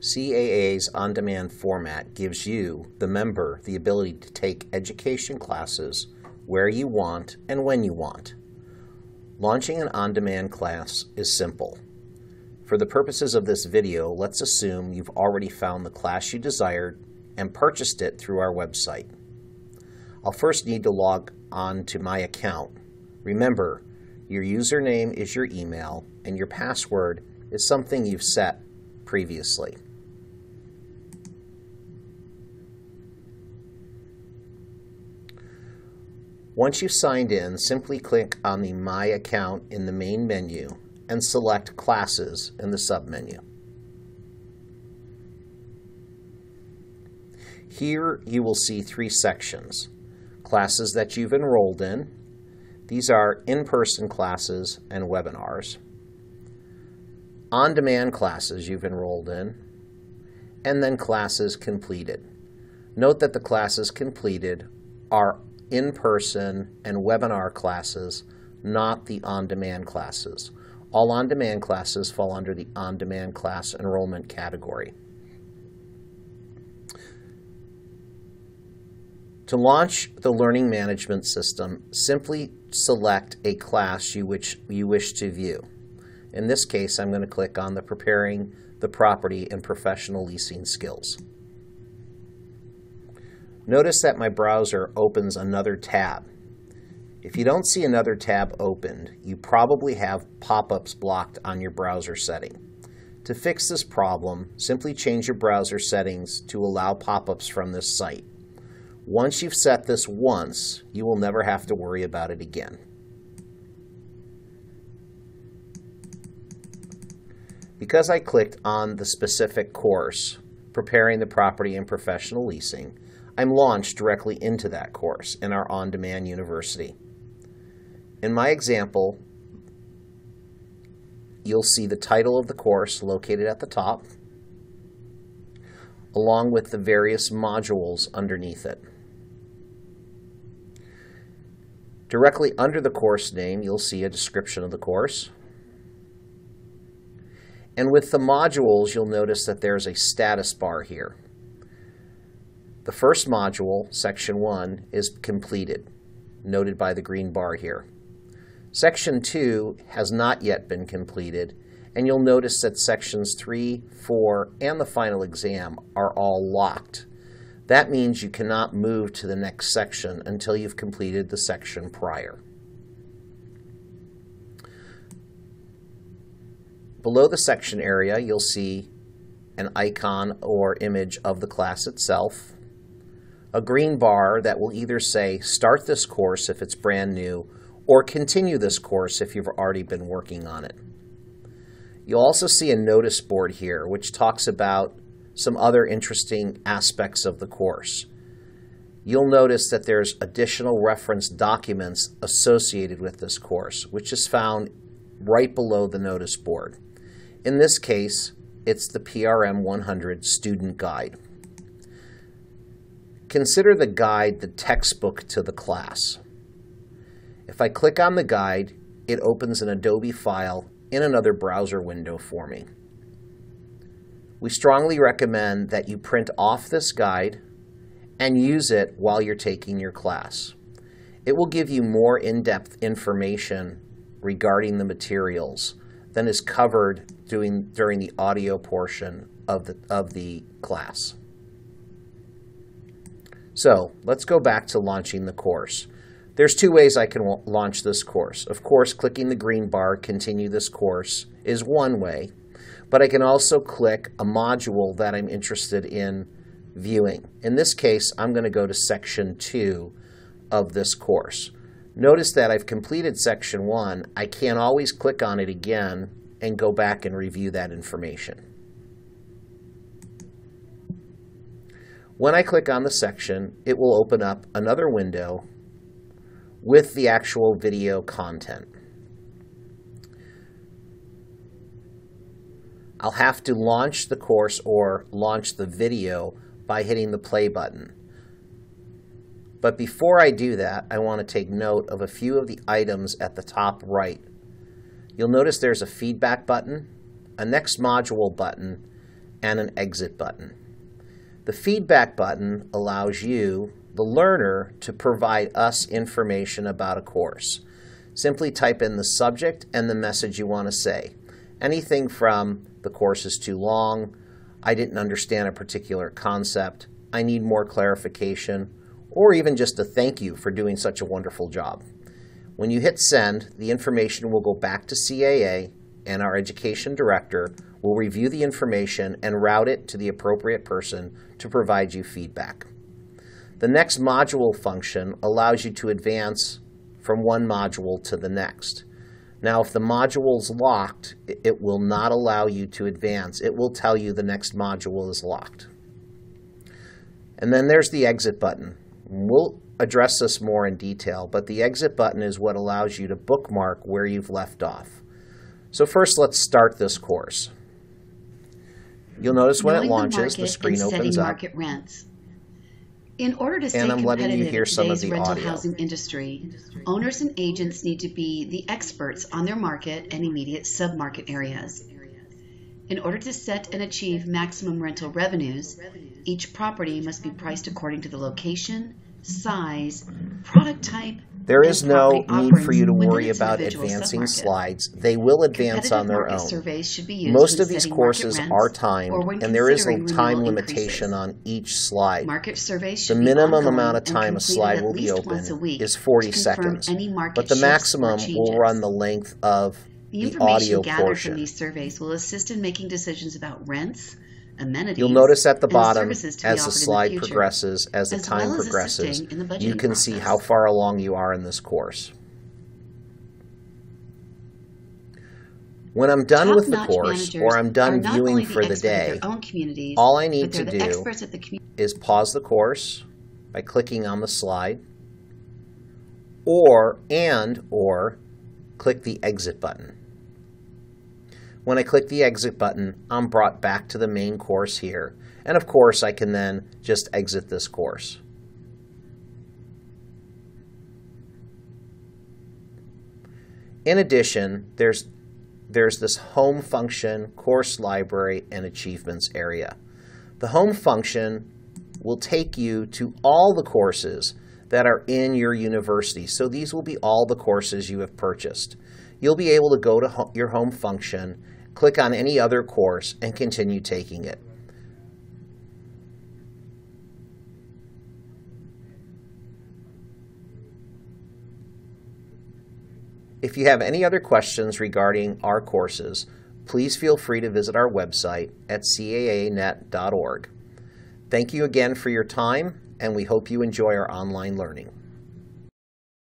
CAA's on-demand format gives you, the member, the ability to take education classes where you want and when you want. Launching an on-demand class is simple. For the purposes of this video, let's assume you've already found the class you desired and purchased it through our website. I'll first need to log on to my account. Remember, your username is your email and your password is something you've set previously. Once you've signed in, simply click on the My Account in the main menu and select Classes in the submenu. Here you will see three sections. Classes that you've enrolled in. These are in-person classes and webinars. On-demand classes you've enrolled in. And then classes completed. Note that the classes completed are in-person and webinar classes, not the on-demand classes. All on-demand classes fall under the on-demand class enrollment category. To launch the learning management system, simply select a class you wish, you wish to view. In this case, I'm going to click on the Preparing the Property and Professional Leasing Skills. Notice that my browser opens another tab. If you don't see another tab opened, you probably have pop-ups blocked on your browser setting. To fix this problem, simply change your browser settings to allow pop-ups from this site. Once you've set this once, you will never have to worry about it again. Because I clicked on the specific course, Preparing the Property and Professional Leasing, I'm launched directly into that course in our on-demand university. In my example, you'll see the title of the course located at the top, along with the various modules underneath it. Directly under the course name, you'll see a description of the course. And with the modules, you'll notice that there's a status bar here. The first module, Section 1, is completed, noted by the green bar here. Section 2 has not yet been completed, and you'll notice that Sections 3, 4, and the final exam are all locked. That means you cannot move to the next section until you've completed the section prior. Below the section area, you'll see an icon or image of the class itself, a green bar that will either say start this course if it's brand new or continue this course if you've already been working on it. You'll also see a notice board here which talks about some other interesting aspects of the course. You'll notice that there's additional reference documents associated with this course, which is found right below the notice board. In this case, it's the PRM 100 Student Guide. Consider the guide the textbook to the class. If I click on the guide, it opens an Adobe file in another browser window for me. We strongly recommend that you print off this guide and use it while you're taking your class. It will give you more in-depth information regarding the materials than is covered during, during the audio portion of the, of the class. So let's go back to launching the course. There's two ways I can launch this course. Of course, clicking the green bar, continue this course, is one way, but I can also click a module that I'm interested in viewing. In this case, I'm going to go to section two of this course. Notice that I've completed section one. I can't always click on it again and go back and review that information. When I click on the section, it will open up another window with the actual video content. I'll have to launch the course or launch the video by hitting the play button. But before I do that, I want to take note of a few of the items at the top right. You'll notice there's a feedback button, a next module button, and an exit button. The feedback button allows you, the learner, to provide us information about a course. Simply type in the subject and the message you want to say. Anything from the course is too long, I didn't understand a particular concept, I need more clarification, or even just a thank you for doing such a wonderful job. When you hit send, the information will go back to CAA and our education director will review the information and route it to the appropriate person to provide you feedback. The next module function allows you to advance from one module to the next. Now, if the module is locked, it will not allow you to advance. It will tell you the next module is locked. And then there's the exit button. We'll address this more in detail, but the exit button is what allows you to bookmark where you've left off. So first, let's start this course. You'll notice when Knowing it launches, the, market screen opens up. market rents. In order to stay And I'm letting you competitive hear in some of the rental audio. housing industry, owners and agents need to be the experts on their market and immediate submarket areas. In order to set and achieve maximum rental revenues, each property must be priced according to the location, size, product type, there is no need for you to worry about advancing slides. They will advance on their own. surveys should be used Most of these courses are timed, and there is a time limitation on each slide. Market surveys The minimum amount of time a slide will be open once a week is 40 seconds, but the maximum will run the length of The the information audio gathered portion. from these surveys will assist in making decisions about rents, amenities, You'll notice at the bottom, as the slide future, progresses, as the as time well as progresses, the you can see how far along you are in this course. When I'm done with the course, or I'm done viewing for the day, their own communities, all I need to do experts at the commu- is pause the course by clicking on the slide, or and or click the exit button. When I click the exit button, I'm brought back to the main course here, and of course I can then just exit this course. In addition, there's there's this home function, course library, and achievements area. The home function will take you to all the courses that are in your university. So these will be all the courses you have purchased. You'll be able to go to ho- your home function, click on any other course, and continue taking it. If you have any other questions regarding our courses, please feel free to visit our website at caanet.org. Thank you again for your time, and we hope you enjoy our online learning.